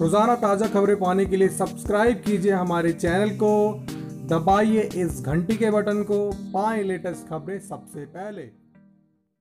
रोज़ाना ताज़ा खबरें पाने के लिए सब्सक्राइब कीजिए हमारे चैनल को। दबाइए इस घंटी के बटन को। पाएँ लेटेस्ट खबरें सबसे पहले।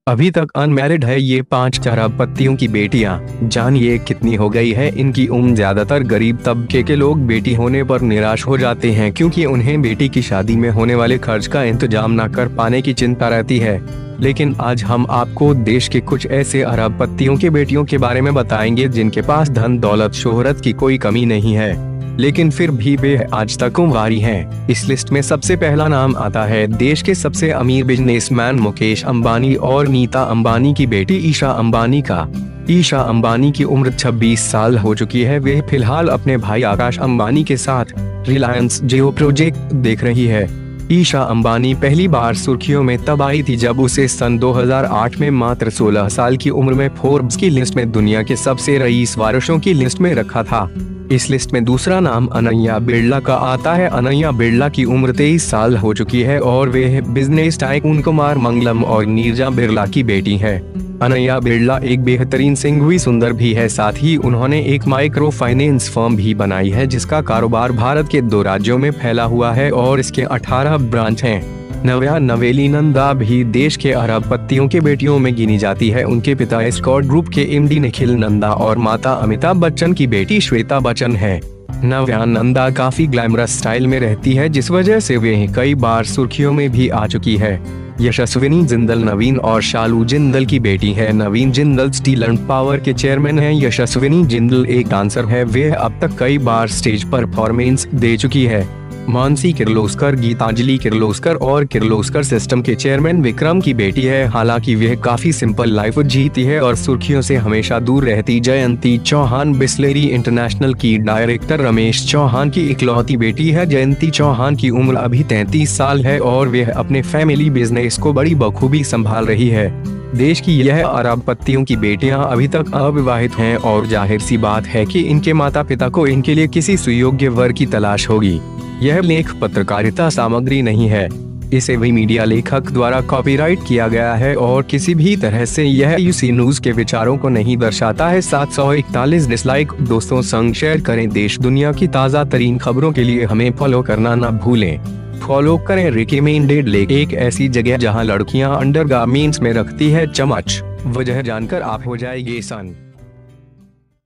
अभी तक अनमैरिड है ये पाँच पत्तियों की बेटियाँ। जानिए कितनी हो गई है, इनकी उम्र ज़्यादातर गरीब तबके के लोग बेटी होने पर निराश हो जाते हैं क्योंकि उन्हें बेटी की शादी में होने वाले खर्च का इंतज़ाम न कर पाने की चिंता रहती है। लेकिन आज हम आपको देश के कुछ ऐसे अरबपतियों के बेटियों के बारे में बताएँगे जिनके पास धन, दौलत, शोहरत की कोई कमी नहीं है। लेकिन फिर भी वे आज तक कुंवारी हैं। इस लिस्ट में सबसे पहला नाम आता है। देश के सबसे अमीर बिजनेसमैन मुकेश अंबानी और नीता अंबानी की बेटी ईशा अंबानी का। ईशा अंबानी की उम्र 26 साल हो चुकी है। वे फ़िलहाल अपने भाई आकाश अंबानी के साथ रिलायंस जियो प्रोजेक्ट देख रही है। ईशा अंबानी पहली बार सुर्खियों में तब आई थी जब उसे सन 2008 में मात्र 16 साल की उम्र में फोर्ब्स की लिस्ट में दुनिया के सबसे रईस वारसों की लिस्ट में रखा था। इस लिस्ट में दूसरा नाम अनैया बिरला का आता है। अनैया बिरला की उम्र तेईस साल हो चुकी है और वे बिज़नेस टाइकून कुमार मंगलम और नीरजा बिरला की बेटी है। अनैया बिरला एक बेहतरीन सिंह सुंदर भी है। साथ ही उन्होंने एक माइक्रो फाइनेंस फर्म भी बनाई है, जिसका कारोबार भारत के दो राज्यों में फैला हुआ है और इसके 18 ब्रांच हैं। नव्या नवेली नंदा भी देश के अरबपतियों के बेटियों में गिनी जाती है। उनके पिता स्कॉट ग्रुप के एमडी निखिल नंदा और माता अमिताभ बच्चन की बेटी श्वेता बच्चन है। नव्या नंदा काफ़ी ग्लैमरस स्टाइल में रहती है, जिस वजह से वे कई बार सुर्खियों में भी आ चुकी है। यशस्विनी जिंदल नवीन और शालू जिंदल की बेटी है। Naveen Jindal Steel and Power के चेयरमैन हैं। यशस्विनी जिंदल एक डांसर है। वे अब तक कई बार स्टेज परफॉर्मेंस दे चुकी है। मानसी किर्लोस्कर, गीतांजलि किर्लोस्कर और किर्लोस्कर सिस्टम के चेयरमैन विक्रम की बेटी है। हालाँकि वह काफ़ी सिंपल लाइफ जीती है और सुर्खियों से हमेशा दूर रहती जयंती चौहान। बिस्लेरी इंटरनेशनल की डायरेक्टर रमेश चौहान की इकलौती बेटी है। जयंती चौहान की उम्र अभी तैतीस साल है और वह अपने फैमिली बिज़नेस को बड़ी बखूबी संभाल रही है। देश की यह अरबपतियों की बेटियाँ अभी तक अविवाहित हैं और ज़ाहिर सी बात है कि इनके माता पिता को इनके लिए किसी सुयोग्य वर की तलाश होगी। यह लेख पत्रकारिता सामग्री नहीं है। इसे भी मीडिया लेखक द्वारा कॉपीराइट किया गया है और किसी भी तरह से यह यूसी न्यूज़ के विचारों को नहीं दर्शाता है। सात सौ इकतालीस डिसलाइक दोस्तों संग शेयर करें। देश दुनिया की ताज़ा तरीन खबरों के लिए हमें फॉलो करना न भूलें। फॉलो करें रिकमेंडेड लेख एक ऐसी जगह जहाँ लड़कियाँ अंडर में रखती है। चमच। वजह जानकर आप हो जाएगी सन